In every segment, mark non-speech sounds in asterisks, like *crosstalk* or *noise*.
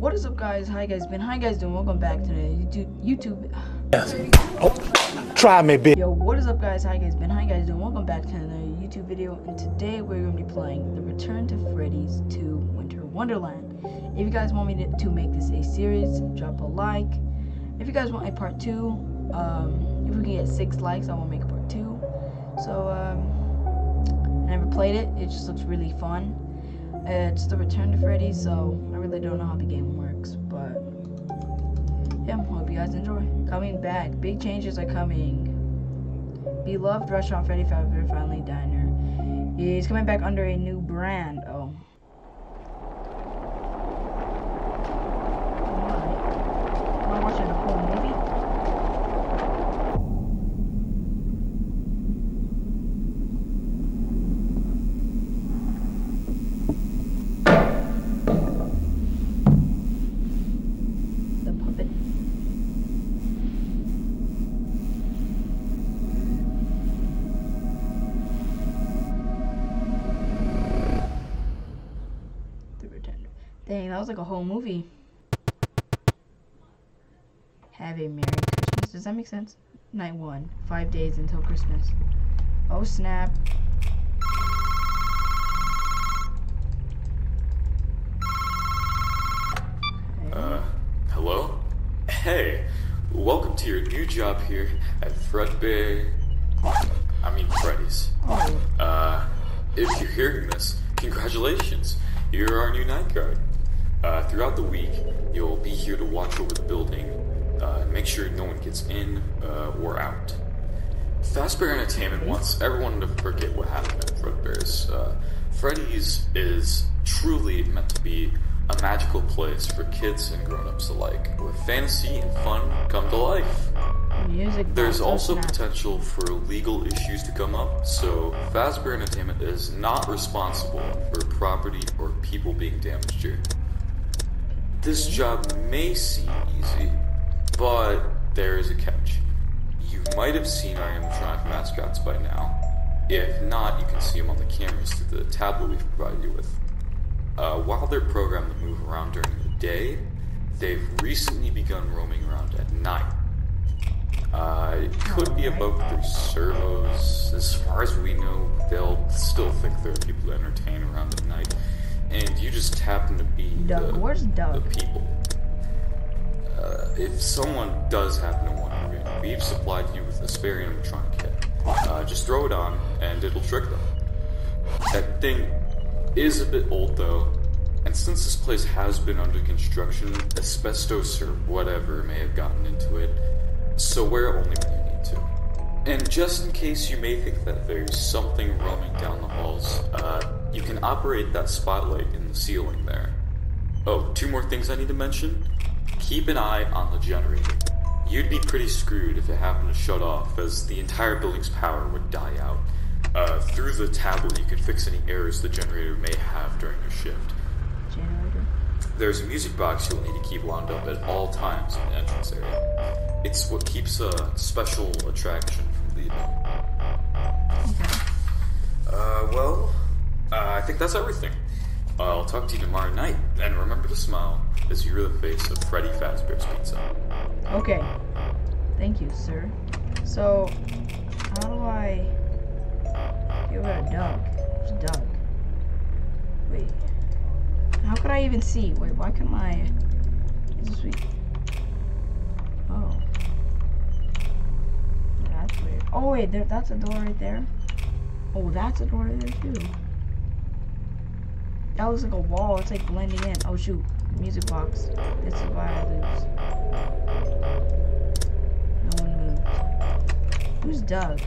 what is up guys? How you guys been? How you guys doing? Welcome back to the YouTube YouTube Yes. Oh, try me, bitch. Yo, what is up guys? How you guys been? How you guys doing? Welcome back to another YouTube video and today we're gonna be playing The Return to Freddy's 2 Winter Wonderland. If you guys want me to, to make this a series, drop a like. If you guys want a part two, um, if we can get six likes, I will make a part two. So um I never played it, it just looks really fun. It's the Return to Freddy's, so I really don't know how the game works, but yeah, hope you guys enjoy. Coming back, big changes are coming. Beloved restaurant Freddy Fazbear Family Diner is coming back under a new brand. Oh. Dang, that was like a whole movie. Have a Merry Christmas. Does that make sense? Night one. Five days until Christmas. Oh snap. Uh, hello? Hey, welcome to your new job here at Fredbear. I mean, Freddy's. Oh, Uh, if you're hearing this, congratulations. You're our new night guard. Uh, throughout the week, you'll be here to watch over the building, uh, and make sure no one gets in uh, or out. Fazbear Entertainment wants everyone to forget what happened at Fredbear's. Uh, Freddy's is truly meant to be a magical place for kids and grown-ups alike, where fantasy and fun come to life. music. There's. Also potential for legal issues to come up, so Fazbear Entertainment is not responsible for property or people being damaged here. This job may seem easy, but there is a catch. You might have seen our animatronic mascots by now. If not, you can see them on the cameras through the tablet we've provided you with. Uh, while they're programmed to move around during the day, they've recently begun roaming around at night. Uh, it could be about their servos. As far as we know, they'll still think there are people to entertain around at night. And you just happen to be Doug, the, where's Doug? the people. Uh, if someone does happen to want to in, we've supplied you with a spare animatronic kit. Uh, just throw it on, and it'll trick them. That thing is a bit old though, and since this place has been under construction, asbestos or whatever may have gotten into it, so wear it only when you need to. And just in case you may think that there's something roaming down the halls, uh, you can operate that spotlight in the ceiling there. Oh, two more things I need to mention. Keep an eye on the generator. You'd be pretty screwed if it happened to shut off, as the entire building's power would die out. Uh, through the tablet, you can fix any errors the generator may have during your shift. Generator. There's a music box you'll need to keep wound up at all times in the entrance area. It's what keeps a special attraction from leaving. Okay. Uh, well, uh, I think that's everything. Uh, I'll talk to you tomorrow night, and remember to smile as you're the face of Freddy Fazbear's Pizza. Okay. Thank you, sir. So, how do I get rid of Doug? Where's Doug? Wait. How could I even see? Wait, why can my... Is this weird? Oh. That's weird. Oh, wait, there, that's a door right there. Oh, that's a door right there, too. That looks like a wall. It's like blending in. Oh, shoot. Music box. This is why I lose. No one moved. Who's Doug?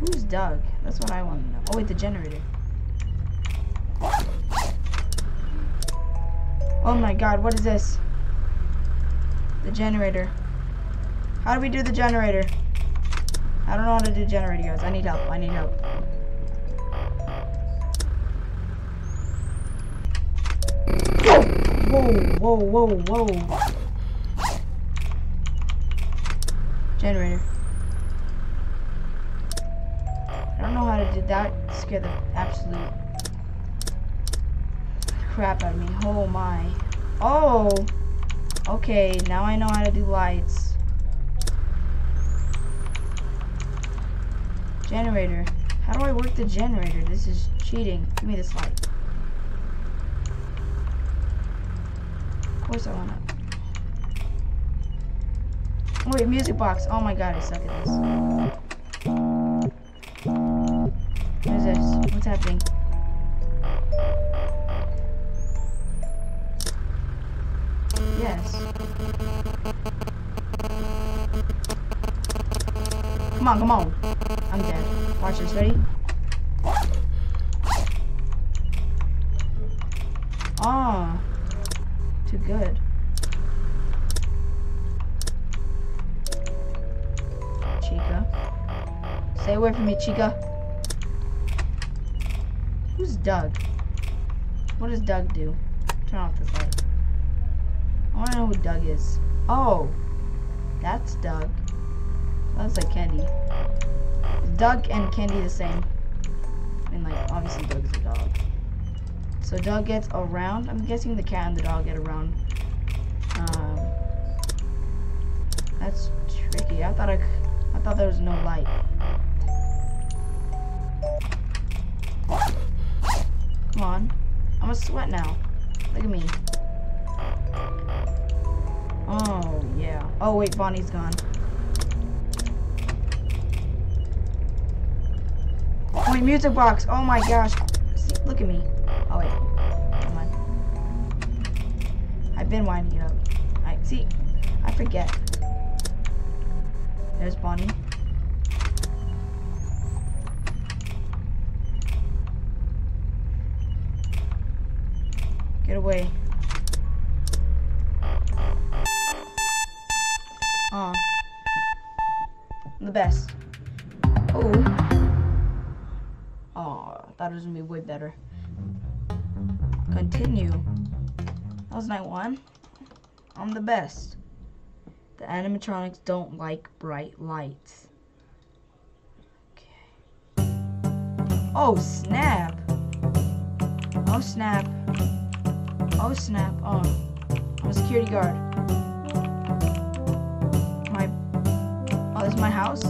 Who's Doug? That's what I want to know. Oh wait, the generator. Oh my god, what is this? The generator. How do we do the generator? I don't know how to do generator, guys. I need help. I need help. Whoa, whoa, whoa, whoa. Generator. I don't know how to do that. Scare the absolute crap out of me. Oh my. Oh! Okay, now I know how to do lights. Generator. How do I work the generator? This is cheating. Give me this light. Of course I want. Oh, wait, music box. Oh my god, I suck at this. What is this? What's happening? Yes. Come on, come on. I'm dead. Watch this, ready? Oh. Too good. Chica. Stay away from me, Chica. Who's Doug? What does Doug do? Turn off this light. I want to know who Doug is. Oh, that's Doug. That's like Candy. Is Doug and Candy the same? Mean, like, obviously Doug's a dog. So Doug gets around. I'm guessing the cat and the dog get around. Um, that's tricky. I thought I, I thought there was no light. Come on. I'm a sweat now. Look at me. Oh, yeah. Oh, wait, Bonnie's gone. Wait, music box. Oh my gosh. See, look at me. Oh, wait. Come on. I've been winding it up. I see. I forget. There's Bonnie. Get away. Oh. The best. Oh. Oh, thought it was gonna be way better. Continue. That was night one. I'm the best. The animatronics don't like bright lights. Okay. Oh, snap. Oh, snap. Oh snap. Oh. I'm a security guard. My Oh, this is my house?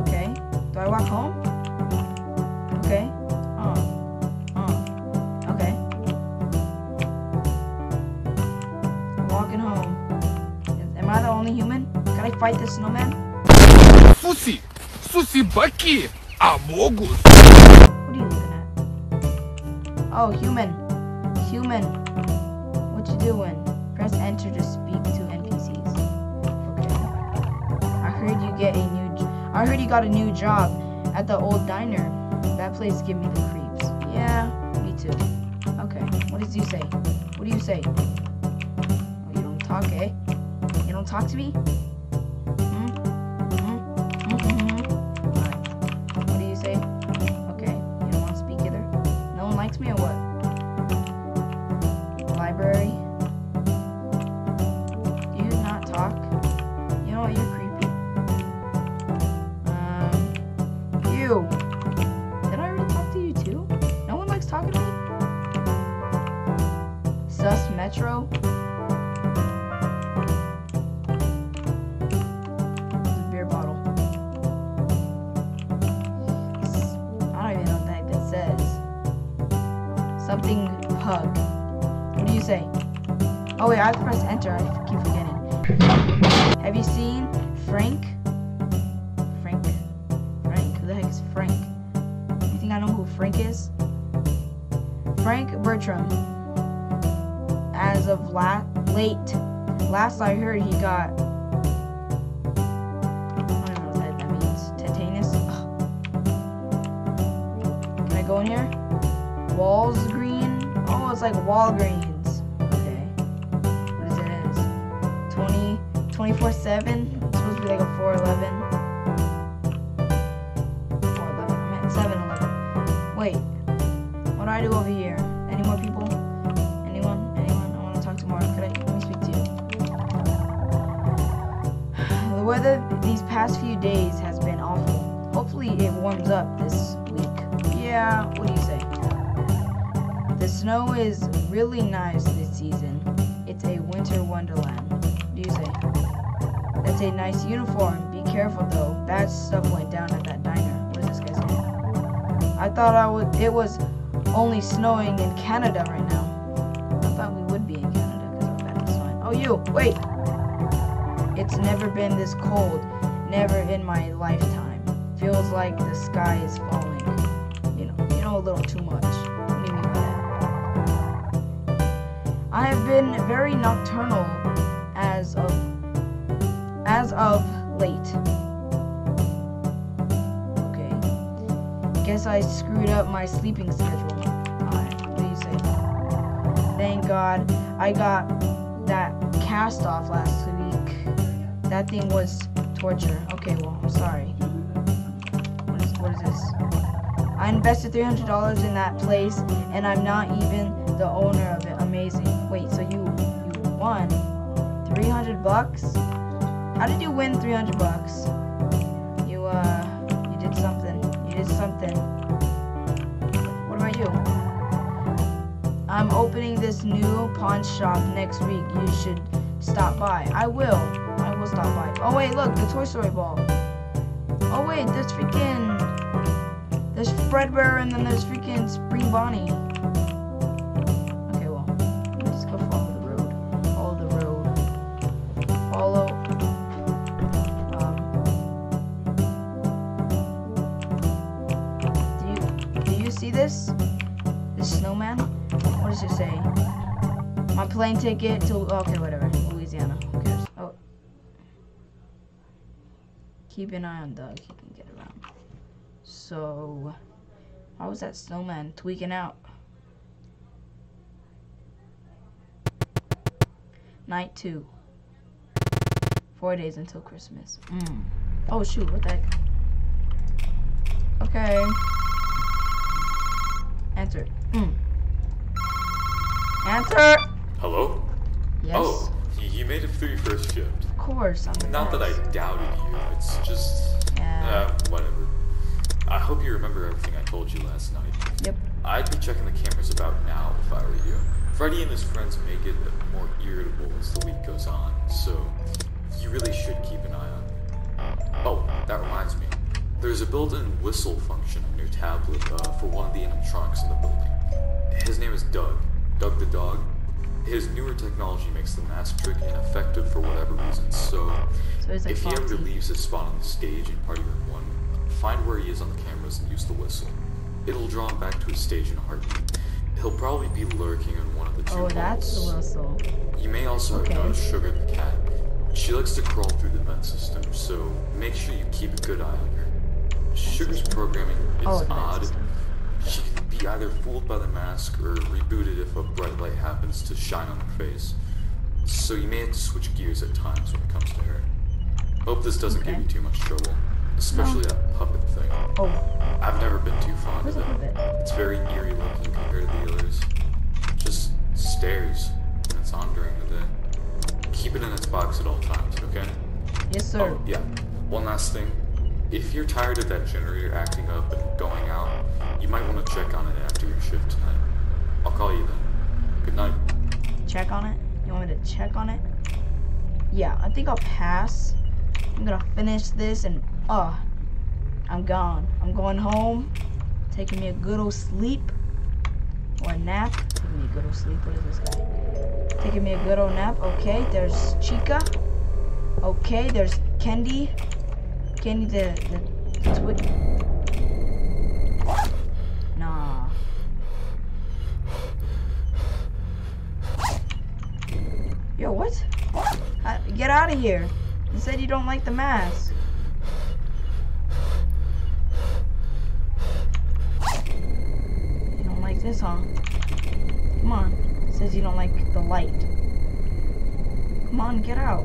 Okay. Do I walk home? I fight the snowman? Susi! Susi Bucky! Amogus! What are you looking at? Oh, human. Human. What you doing? Press enter to speak to NPCs. Okay. I heard you get a new... I heard you got a new job at the old diner. That place give me the creeps. Yeah, me too. Okay, what did you say? What do you say? Oh, you don't talk, eh? You don't talk to me? Talking to me? Sus Metro. Something hug. What do you say? Oh wait, I have to press enter. I keep forgetting. Have you seen Frank? Frank. Frank. Who the heck is Frank? You think I know who Frank is? Frank Bertram. As of la- late, last I heard, he got. I don't know what that, means. Tetanus. Can I go in here? Walls green. Oh, it's like Walgreens. Okay. What is it? Is 20, 24 7? It's supposed to be like a 411. 411. Over here? Any more people? Anyone? Anyone? I want to talk to more. Could I? Let me speak to you. *sighs* The weather these past few days has been awful. Hopefully it warms up this week. Yeah, what do you say? This snow is really nice this season. It's a winter wonderland. What do you say? That's a nice uniform. Be careful though. Bad stuff went down at that diner. What is this guy saying? I thought I would. It was only snowing in Canada right now. I thought we would be in Canada because snowing. Oh, you wait. It's never been this cold. Never in my lifetime. Feels like the sky is falling. You know, you know a little too much. I have been very nocturnal as of as of late. Okay. Guess I screwed up my sleeping schedule. God I got that cast off last week. That thing was torture. Okay, well, I'm sorry. What is what is this? I invested $300 in that place and I'm not even the owner of it. Amazing. Wait, so you you won 300 bucks? How did you win 300 bucks? You uh you did something. You did something. What about you? I'm opening this new pawn shop next week. You should stop by. I will. I will stop by. Oh wait, look, the Toy Story ball. Oh wait, there's freaking there's Fredbear and then there's freaking Spring Bonnie. Plane ticket to okay, whatever. Louisiana. Who cares? Oh. Keep an eye on Doug. He can get around. So, how was that snowman tweaking out? Night two. Four days until Christmas. Mm. Oh shoot! What the heck? Okay. Answer. Mm. Answer. Hello? Yes. Oh, you, made it through your first shift. Of course. I'm Not that I doubted you, it's just. Yeah. Uh, whatever. I hope you remember everything I told you last night. Yep. I'd be checking the cameras about now if I were you. Freddy and his friends may get more irritable as the week goes on, so you really should keep an eye on them. Oh, that reminds me. There's a built-in whistle function on your tablet uh, for one of the animatronics in the building. His name is Doug. Doug the dog. His newer technology makes the mask trick ineffective for whatever reason, so So like if he ever leaves his spot on the stage in Party Room 1, find where he is on the cameras and use the whistle. It'll draw him back to his stage in a heartbeat. He'll probably be lurking in one of the two Oh, that's the whistle. You may also Okay. have noticed Sugar the cat. She likes to crawl through the vent system, so make sure you keep a good eye on her. Sugar's programming is Oh, odd. system. She be either fooled by the mask or rebooted if a bright light happens to shine on her face. So you may have to switch gears at times when it comes to her. Hope this doesn't give you too much trouble, especially that puppet thing. Oh, I've never been too fond where's of the it. It's very eerie looking compared to the others. Just stares when it's on during the day. Keep it in its box at all times, okay? Yes, sir. Oh, yeah. One last thing. If you're tired of that generator acting up and going out, you might want to check on it after your shift tonight. I'll call you then. Good night. Check on it? You want me to check on it? Yeah, I think I'll pass. I'm gonna finish this and, uh, I'm gone. I'm going home, taking me a good old sleep. Or a nap. Taking me a good old sleep. What is this guy? Taking me a good old nap. Okay, there's Chica. Okay, there's Candy. Candy the, the, twit. Nah. Yo, what? Uh, get out of here. You said you don't like the mask. You don't like this, huh? Come on. It says you don't like the light. Come on, get out.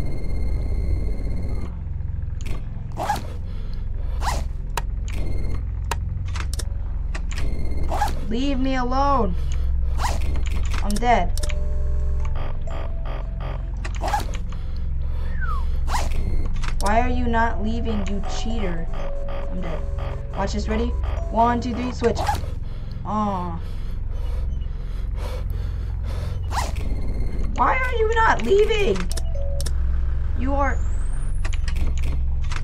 Leave me alone. I'm dead. Why are you not leaving, you cheater? I'm dead. Watch this, ready? One, two, three, switch. Aw. Why are you not leaving? You are.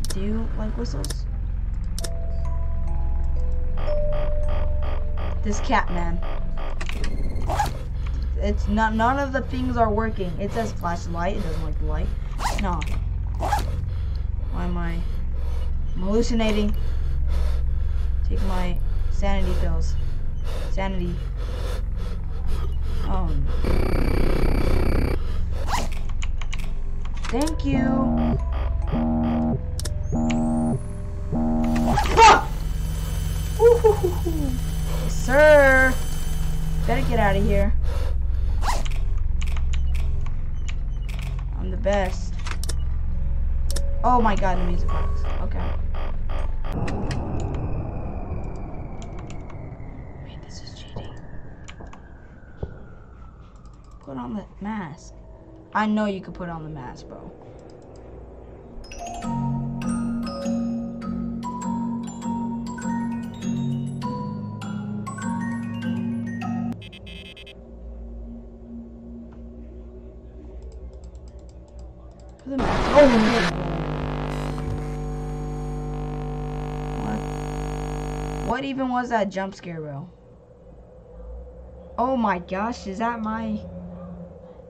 Do you like whistles? This cat man. It's not. None of the things are working. It says flashlight. It doesn't like the light. No. Why am I? I'm hallucinating. Take my sanity pills. Sanity. Oh. Thank you. Fuck! Sir! Better get out of here. I'm the best. Oh my god, the music box. Okay. Wait, this is cheating. Put on the mask. I know you could put on the mask, bro. What? What even was that jump scare, bro? Oh my gosh, is that my?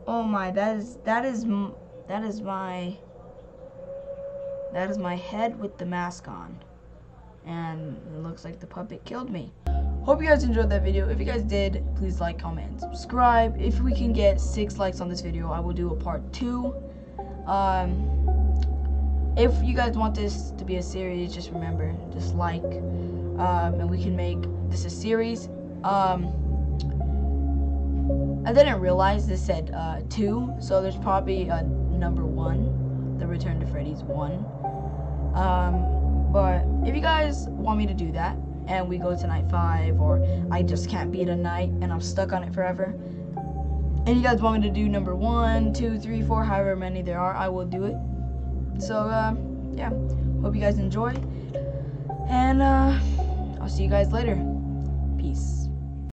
Oh my, that is, that is, that is my. That is my head with the mask on, and it looks like the puppet killed me. Hope you guys enjoyed that video. If you guys did, please like, comment, subscribe. If we can get six likes on this video, I will do a part two. Um, if you guys want this to be a series, just remember, just like, um, and we can make this a series. Um, I didn't realize this said uh, two, so there's probably a number one, the Return to Freddy's one. Um, but if you guys want me to do that, and we go to night five, or I just can't beat a night and I'm stuck on it forever, and you guys want me to do number one, two, three, four, however many there are, I will do it. So, uh, yeah, hope you guys enjoy, and uh, I'll see you guys later. Peace.